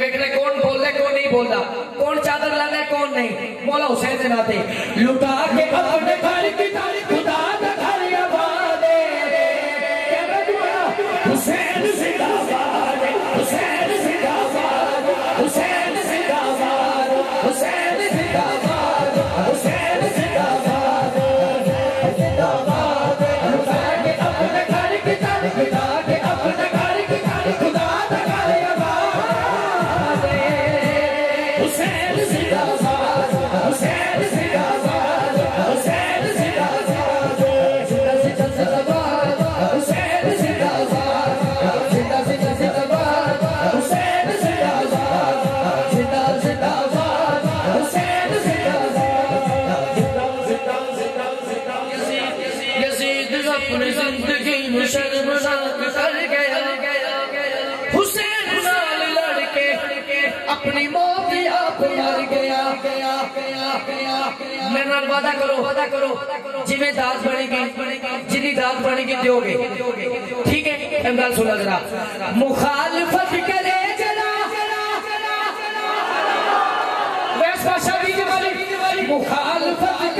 वेख रहे कौन बोल कौन नहीं बोल कौन चादर लाना है, कौन नहीं। मौला हुसैन से नाते लुटा के अपने की खुदा का आबाद हुसैन हुसैन हुसैन हुसैन हुसैन लुटा के अपने की खुदा ज़िंदगी में शर्मनाक कर गया। हुसैन लड़के अपनी मौत आप मर गया। मेरे नाल वादा करो वादा करो बनेगी जिन्नी दात बनेगी दोगे ठीक है, एक गल सुना जरा। मुखालफत करे मुखालफत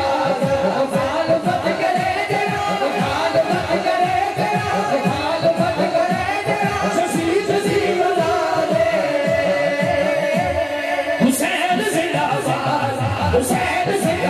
हुसैन जिंदाबाद हुसैन जिंदाबाद